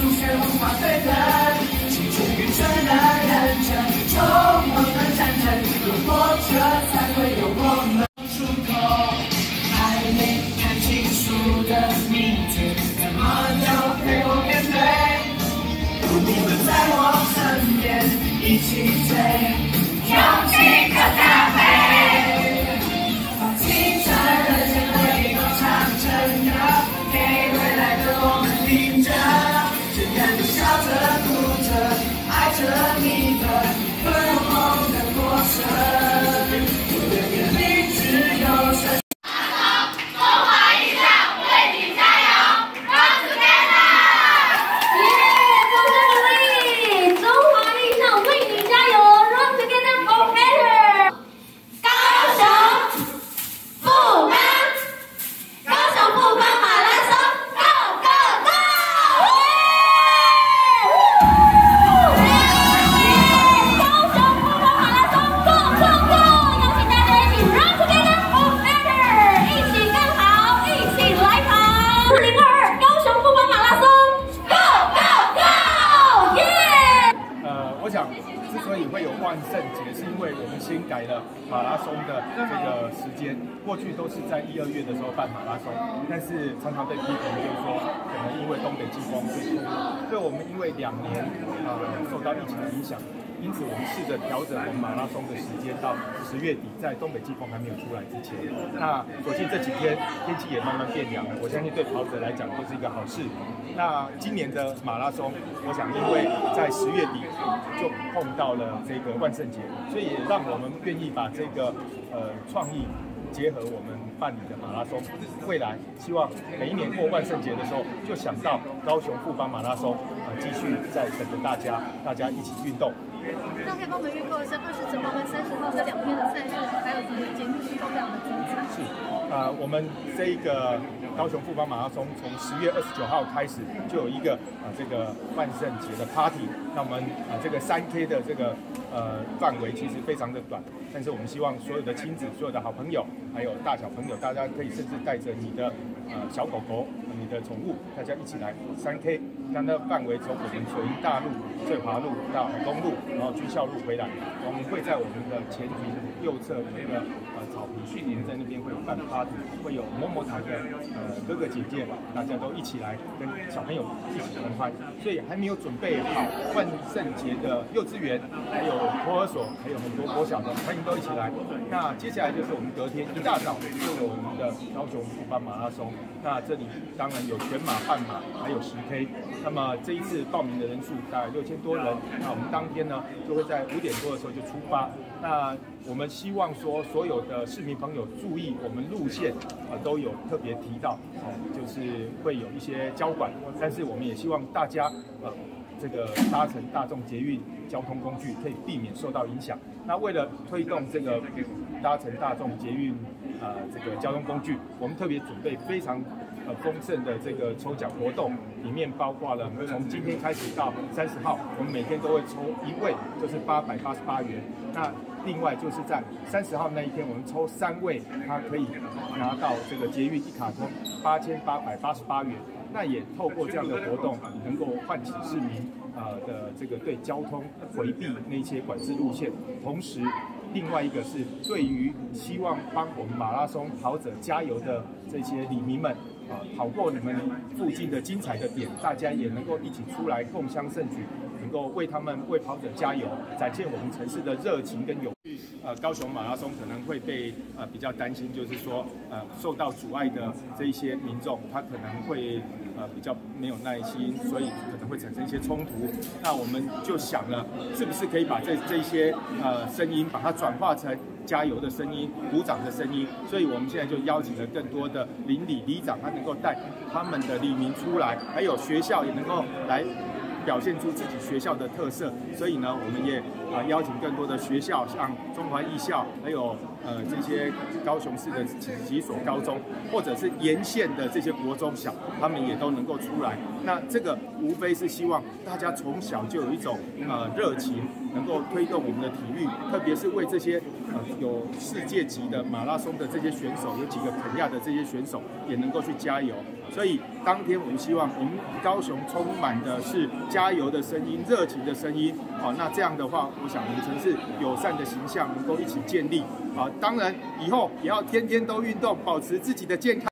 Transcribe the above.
这不是数学文化对等，青春愚蠢的认真，冲动的战争，有波折才会有我们出口。还没看清楚的名字，怎么就陪我面对？你们在我身边，一起追，之所以会有万圣节，是因为我们先改了马拉松的这个时间，过去都是在一二月的时候办马拉松，但是常常被批评就是说，可能因为东北季风所以所以我们因为两年啊受到疫情的影响。因此，我们试着调整我们马拉松的时间到十月底，在东北季风还没有出来之前。那所幸这几天天气也慢慢变凉了，我相信对跑者来讲都是一个好事。那今年的马拉松，我想因为在十月底就碰到了这个万圣节，所以也让我们愿意把这个呃创意结合我们办理的马拉松。未来希望每一年过万圣节的时候，就想到高雄富邦马拉松啊、继续在等着大家，大家一起运动。那可以帮我们预告一下二十九号跟三十号这两天的赛事，还有整个节目是都非常的精彩。是，啊、我们这一个高雄富邦马拉松从十月二十九号开始就有一个啊、这个万圣节的 party。那我们啊、这个三 K 的这个呃范围其实非常的短，但是我们希望所有的亲子、所有的好朋友，还有大小朋友，大家可以甚至带着你的呃小狗狗、你的宠物，大家一起来三 K。那那范围从我们水营大路、翠华路到海东路，然后军校路回来，我们会在我们的前庭右侧的那个去年，在那边会有办 party，会有某某台的呃哥哥姐姐，大家都一起来跟小朋友一起同欢。所以还没有准备好万圣节的幼稚园，还有托儿所，还有很多国小的，欢迎都一起来。那接下来就是我们隔天一大早就有我们的高雄富邦马拉松，那这里当然有全马、半马，还有十 K。那么这一次报名的人数大概六千多人，那我们当天呢就会在五点多的时候就出发。那我们希望说所有的市民朋友注意，我们路线啊、都有特别提到，就是会有一些交管，但是我们也希望大家呃这个搭乘大众捷运交通工具可以避免受到影响。那为了推动这个搭乘大众捷运啊、这个交通工具，我们特别准备非常。呃丰盛的这个抽奖活动，里面包括了从今天开始到三十号，我们每天都会抽一位，就是八百八十八元。那另外就是在三十号那一天，我们抽三位，他可以拿到这个捷运一卡通八千八百八十八元。那也透过这样的活动，能够唤起市民呃的这个对交通回避那些管制路线，同时。另外一个是对于希望帮我们马拉松跑者加油的这些里民们，啊，跑过你们附近的精彩的点，大家也能够一起出来共襄盛举，能够为他们为跑者加油，展现我们城市的热情跟勇。呃，高雄马拉松可能会被呃比较担心，就是说呃受到阻碍的这一些民众，他可能会呃比较没有耐心，所以可能会产生一些冲突。那我们就想了，是不是可以把这这些呃声音，把它转化成加油的声音、鼓掌的声音？所以我们现在就邀请了更多的邻里里长，他能够带他们的里民出来，还有学校也能够来。表现出自己学校的特色，所以呢，我们也啊、呃、邀请更多的学校，像中华艺校，还有呃这些高雄市的几几所高中，或者是沿线的这些国中小，他们也都能够出来。那这个无非是希望大家从小就有一种呃热情，能够推动我们的体育，特别是为这些呃有世界级的马拉松的这些选手，有几个肯亚的这些选手也能够去加油。所以当天我们希望我们高雄充满的是加油的声音、热情的声音。好，那这样的话，我想我们城市友善的形象能够一起建立。好，当然以后也要天天都运动，保持自己的健康。